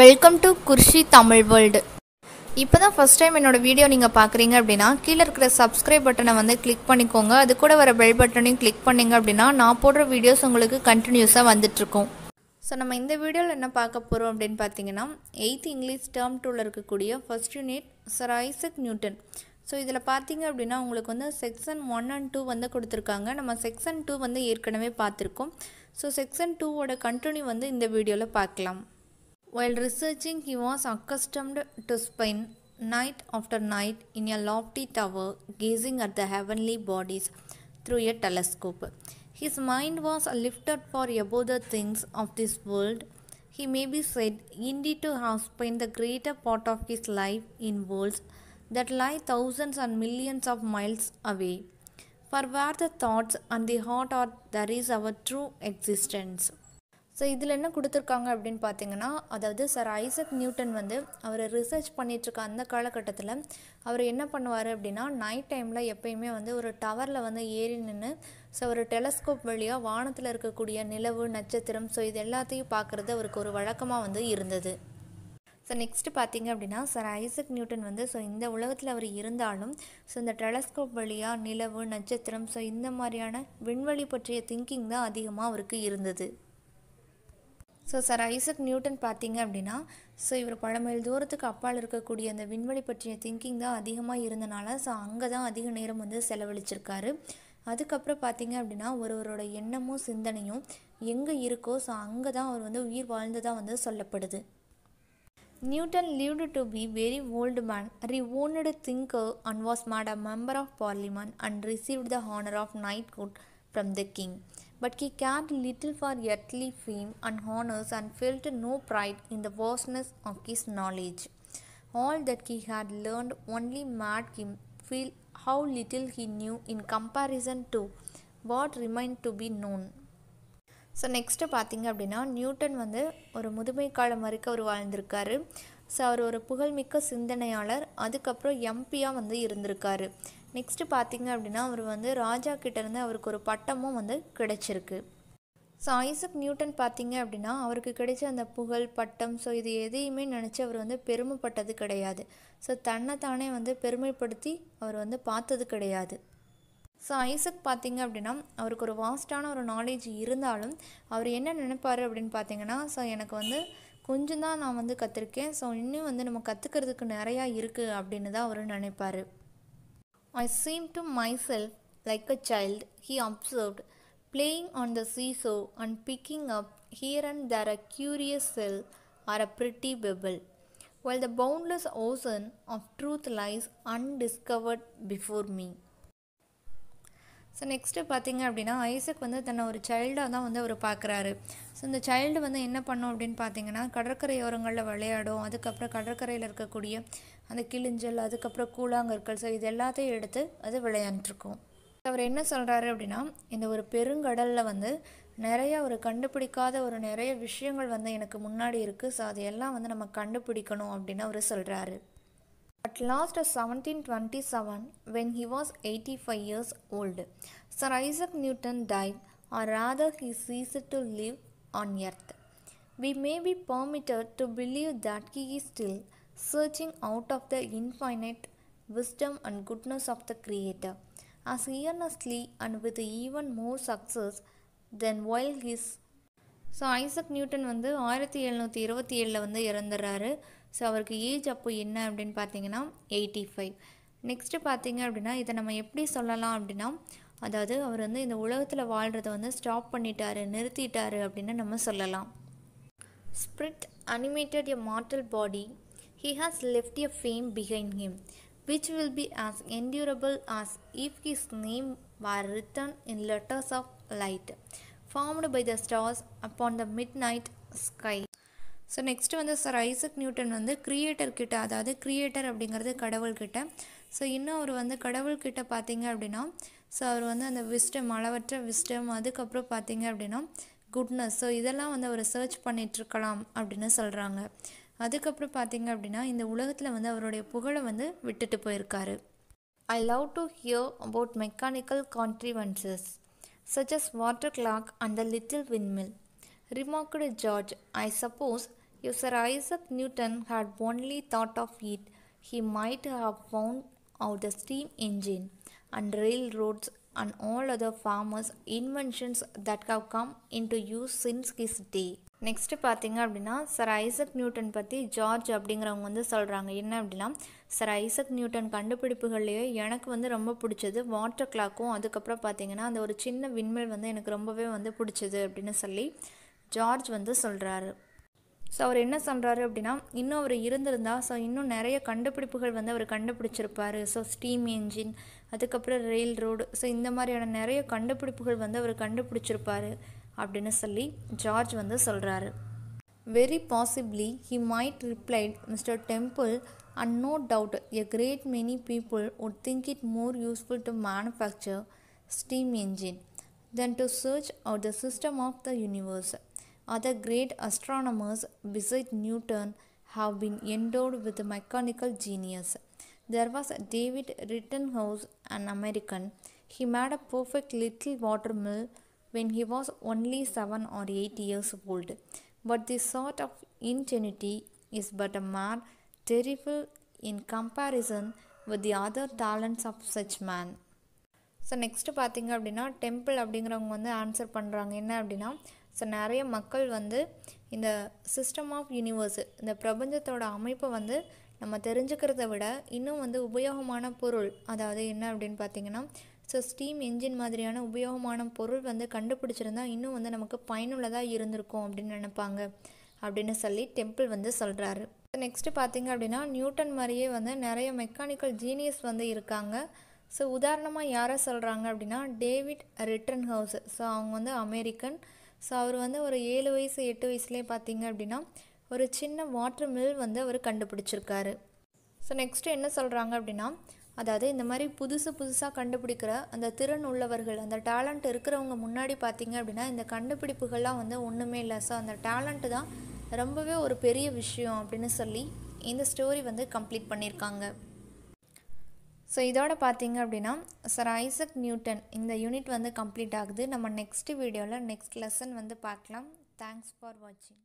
Welcome to Kurshi Tamil world இப்போ தான் first time என்னோடய வீடியோ நீங்கள் பார்க்குறீங்க அப்படின்னா கீழே இருக்கிற சப்ஸ்கிரைப் பட்டனை வந்து கிளிக் பண்ணிக்கோங்க. அது கூட வர பெல் பட்டனையும் கிளிக் பண்ணீங்க அப்படின்னா நான் போடுற வீடியோஸ் உங்களுக்கு கண்டினியூஸாக வந்துட்ருக்கோம் ஸோ நம்ம இந்த வீடியோவில் என்ன பார்க்க போகிறோம் அப்படின்னு பார்த்தீங்கன்னா எயித் இங்கிலீஷ் டேர்ம் டூவில் இருக்கக்கூடிய first unit sir Isaac Newton so இதில் பார்த்தீங்க அப்படின்னா உங்களுக்கு வந்து செக்ஷன் ஒன் அண்ட் டூ வந்து கொடுத்துருக்காங்க. நம்ம செக்ஷன் டூ வந்து ஏற்கனவே பார்த்துருக்கோம் ஸோ செக்ஷன் டூவோட கண்டினியூ வந்து இந்த வீடியோவில் பார்க்கலாம் While researching, he was accustomed to spend night after night in a lofty tower, gazing at the heavenly bodies through a telescope. His mind was lifted far above the things of this world. He may be said indeed to have spent the greater part of his life in worlds that lie thousands and millions of miles away. For where the thoughts and the heart are, there is our true existence. So இதில் என்ன கொடுத்துருக்காங்க அப்படின்னு பார்த்தீங்கன்னா அதாவது sir Isaac Newton வந்து அவர் research பண்ணிகிட்ருக்க அந்த காலகட்டத்தில் அவர் என்ன பண்ணுவார் அப்படின்னா நைட் டைமில் எப்பயுமே வந்து ஒரு டவரில் வந்து ஏறி நின்று ஸோ ஒரு டெலஸ்கோப் வழியாக வானத்தில் இருக்கக்கூடிய நிலவு நட்சத்திரம் ஸோ இது எல்லாத்தையும் பார்க்குறது அவருக்கு ஒரு வழக்கமாக வந்து இருந்தது. ஸோ நெக்ஸ்ட்டு பார்த்தீங்க அப்படின்னா சார் ஐசக் நியூட்டன் வந்து ஸோ இந்த உலகத்தில் அவர் இருந்தாலும் ஸோ இந்த டெலஸ்கோப் வழியாக நிலவு நட்சத்திரம் ஸோ இந்த மாதிரியான விண்வெளி பற்றிய திங்கிங் தான் அதிகமாக அவருக்கு இருந்தது. ஸோ சார் ஐசக் நியூட்டன் பார்த்தீங்க அப்படின்னா ஸோ இவர் பல மைல் தூரத்துக்கு அப்பால் இருக்கக்கூடிய அந்த விண்வெளி பற்றிய திங்கிங் தான் அதிகமாக இருந்தனால ஸோ அங்கே தான் அதிக நேரம் வந்து செலவழிச்சிருக்காரு. அதுக்கப்புறம் பார்த்தீங்க அப்படின்னா ஒருவரோட எண்ணமும் சிந்தனையும் எங்கே இருக்கோ ஸோ அங்கே தான் அவர் வந்து உயிர் வாழ்ந்ததாக வந்து சொல்லப்படுது. Newton lived to be very old man ரி man, thinker and was made a member of parliament and and the honour of knighthood from the king. But he cared little for earthly fame and honors and felt no pride in the vastness of his knowledge. All that he had learned only made him feel how little he knew in comparison to what remained to be known. So next பார்த்தீங்க அப்படின்னா Newton வந்து ஒரு முதுமை காலம் வரைக்கும் அவர் வாழ்ந்திருக்காரு so அவர் ஒரு புகழ்மிக்க சிந்தனையாளர். அதுக்கப்புறம் எம்பியாக வந்து இருந்திருக்காரு. நெக்ஸ்ட்டு பார்த்தீங்க அப்படின்னா அவர் வந்து ராஜா கிட்டேருந்து அவருக்கு ஒரு பட்டமும் வந்து கிடைச்சிருக்கு. ஸோ ஐசக் நியூட்டன் பார்த்தீங்க அப்படின்னா அவருக்கு கிடைச்ச அந்த புகழ் பட்டம் ஸோ இது எதையுமே நினச்சி அவர் வந்து பெருமைப்பட்டது கிடையாது. ஸோ தன்னை தானே வந்து பெருமைப்படுத்தி அவர் வந்து பார்த்தது கிடையாது. ஸோ ஐசக் பார்த்தீங்க அப்படின்னா அவருக்கு ஒரு வாஸ்டான ஒரு நாலேஜ் இருந்தாலும் அவர் என்ன நினைப்பார் அப்படின்னு பார்த்தீங்கன்னா ஸோ எனக்கு வந்து கொஞ்சம் தான் நான் வந்து கற்றுருக்கேன் ஸோ இன்னும் வந்து நம்ம கற்றுக்கிறதுக்கு நிறையா இருக்குது அப்படின்னு தான் அவர் நினைப்பார். I seem to myself like a child he observed playing on the seesaw and picking up here and there a curious shell or a pretty pebble while the boundless ocean of truth lies undiscovered before me. So next பார்த்தீங்க அப்படின்னா Isaac வந்து தன்னை ஒரு சைல்டாக தான் வந்து அவர் பார்க்குறாரு. So இந்த child வந்து என்ன பண்ணும் அப்படின்னு பார்த்தீங்கன்னா கடற்கரையோரங்களில் விளையாடும். அதுக்கப்புறம் கடற்கரையில் இருக்கக்கூடிய அந்த கிளிஞ்சல் அதுக்கப்புறம் கூழாங்கற்கள். ஸோ இது எல்லாத்தையும் எடுத்து அது விளையாண்டுருக்கும். அவர் என்ன சொல்கிறாரு அப்படின்னா இந்த ஒரு பெருங்கடலில் வந்து நிறைய ஒரு கண்டுபிடிக்காத ஒரு நிறைய விஷயங்கள் வந்து எனக்கு முன்னாடி இருக்குது ஸோ அதையெல்லாம் வந்து நம்ம கண்டுபிடிக்கணும் அப்படின்னு அவர் சொல்கிறாரு At last, 1727, when he was 85 years old, Sir Isaac Newton died, or rather, he ceased to live on earth. We may be permitted to believe that he is still searching out of the infinite wisdom and goodness of the Creator, as earnestly and with even more success than while his so Isaac Newton வந்து ஆயிரத்தி எழுநூற்றி இருபத்தி ஏழில் வந்து இறந்துடுறாரு so அவருக்கு age அப்போ என்ன அப்படின்னு பார்த்தீங்கன்னா எயிட்டி ஃபைவ் நெக்ஸ்ட்டு பார்த்தீங்க அப்படின்னா இதை நம்ம எப்படி சொல்லலாம் அப்படின்னா அதாவது அவர் வந்து இந்த உலகத்தில் வாழ்கிறத வந்து ஸ்டாப் பண்ணிட்டாரு நிறுத்திட்டாரு அப்படின்னு நம்ம சொல்லலாம். Spirit animated a mortal body he has left a fame behind him which will be as endurable as if his name were written in letters of light formed by the stars upon the midnight sky so next வந்து sir Isaac Newton வந்து creator கிட்ட அதாவது creator அப்படிங்கிறது கடவுள்கிட்ட so இன்னும் அவர் வந்து கடவுள்கிட்ட பார்த்தீங்க அப்படின்னா ஸோ அவர் வந்து அந்த விஸ்டம் அளவற்ற விஸ்டம் அதுக்கப்புறம் பார்த்தீங்க அப்படின்னா குட்னஸ் ஸோ இதெல்லாம் வந்து அவர் சர்ச் பண்ணிகிட்ருக்கலாம் அப்படின்னு சொல்கிறாங்க அதுக்கப்புறம் பார்த்தீங்க அப்படின்னா இந்த உலகத்தில் வந்து அவருடைய புகழை வந்து விட்டுட்டு போயிருக்காரு. I love to hear about mechanical contrivances such as water clock and the little windmill. Remarked George, I suppose If Sir Isaac Newton had only thought of it, he might have found out the steam engine and railroads and all other farmers' inventions that have come into use since his day. Next பார்த்தீங்க அப்படின்னா sir Isaac Newton பற்றி George அப்படிங்கிறவங்க வந்து சொல்கிறாங்க என்ன அப்படின்னா sir Isaac Newton கண்டுபிடிப்புகள்லேயே எனக்கு வந்து ரொம்ப பிடிச்சது வாட்டர் கிளாக்கும் அதுக்கப்புறம் பார்த்தீங்கன்னா அந்த ஒரு சின்ன விண்மெல் வந்து எனக்கு ரொம்பவே வந்து பிடிச்சது அப்படின்னு சொல்லி ஜார்ஜ் வந்து சொல்கிறாரு ஸோ அவர் என்ன சொல்கிறாரு அப்படின்னா இன்னும் அவர் இருந்திருந்தா ஸோ இன்னும் நிறைய கண்டுபிடிப்புகள் வந்து அவர் கண்டுபிடிச்சிருப்பார். ஸோ ஸ்டீம் என்ஜின் அதுக்கப்புறம் ரெயில் ரோடு ஸோ இந்த மாதிரியான நிறைய கண்டுபிடிப்புகள் வந்து அவர் கண்டுபிடிச்சிருப்பார். அப்படின்னு சொல்லி ஜார்ஜ் வந்து சொல்கிறாரு very possibly he might replied Mister Temple and no doubt a great many people would think it more useful to manufacture steam engine then to search out the system of the universe Other great astronomers besides Newton have been endowed with mechanical genius. There was David Rittenhouse, an American. He made a perfect little water mill When he was only seven or eight years old. But this sort of ingenuity is but a mere terrible in comparison with the other talents of such man so next பார்த்தீங்க அப்படின்னா temple அப்படிங்கிறவங்க வந்து answer பண்ணுறாங்க என்ன அப்படின்னா so நிறைய மக்கள் வந்து இந்த சிஸ்டம் ஆஃப் யூனிவர்ஸ் இந்த பிரபஞ்சத்தோட அமைப்பை வந்து நம்ம தெரிஞ்சுக்கிறத விட இன்னும் வந்து உபயோகமான பொருள் அதாவது என்ன அப்படின்னு பார்த்தீங்கன்னா ஸோ ஸ்டீம் என்ஜின் மாதிரியான உபயோகமான பொருள் வந்து கண்டுபிடிச்சிருந்தா இன்னும் வந்து நமக்கு பயனுள்ளதாக இருந்திருக்கும் அப்படின்னு நினைப்பாங்க. அப்படின்னு சொல்லி டெம்பிள் வந்து சொல்கிறாரு நெக்ஸ்ட்டு பார்த்தீங்க அப்படின்னா நியூட்டன் மாதிரியே வந்து நிறைய மெக்கானிக்கல் ஜீனியஸ் வந்து இருக்காங்க. ஸோ உதாரணமாக யாரை சொல்கிறாங்க அப்படின்னா டேவிட் ரிட்டன் ஹவுஸ் ஸோ அவங்க வந்து அமெரிக்கன். ஸோ அவர் வந்து ஒரு ஏழு வயசு எட்டு வயசுலேயே பார்த்தீங்க அப்படின்னா ஒரு சின்ன வாட்டர் மில் வந்து அவர் கண்டுபிடிச்சிருக்காரு. ஸோ நெக்ஸ்ட்டு என்ன சொல்கிறாங்க அப்படின்னா அதாவது இந்த மாதிரி புதுசு புதுசாக கண்டுபிடிக்கிற அந்த திறன் உள்ளவர்கள் அந்த டேலண்ட் இருக்கிறவங்க முன்னாடி பார்த்தீங்க அப்படின்னா இந்த கண்டுபிடிப்புகள்லாம் வந்து ஒன்றுமே இல்லை. ஸோ அந்த டேலண்ட்டு தான் ரொம்பவே ஒரு பெரிய விஷயம் அப்படின்னு சொல்லி இந்த ஸ்டோரி வந்து கம்ப்ளீட் பண்ணியிருக்காங்க. ஸோ இதோட பார்த்தீங்க அப்படின்னா சார் ஐசக் நியூட்டன் இந்த யூனிட் வந்து கம்ப்ளீட் ஆகுது. நம்ம நெக்ஸ்ட் வீடியோவில் நெக்ஸ்ட் லெசன் வந்து பார்க்கலாம். தேங்க்ஸ் ஃபார் வாட்சிங்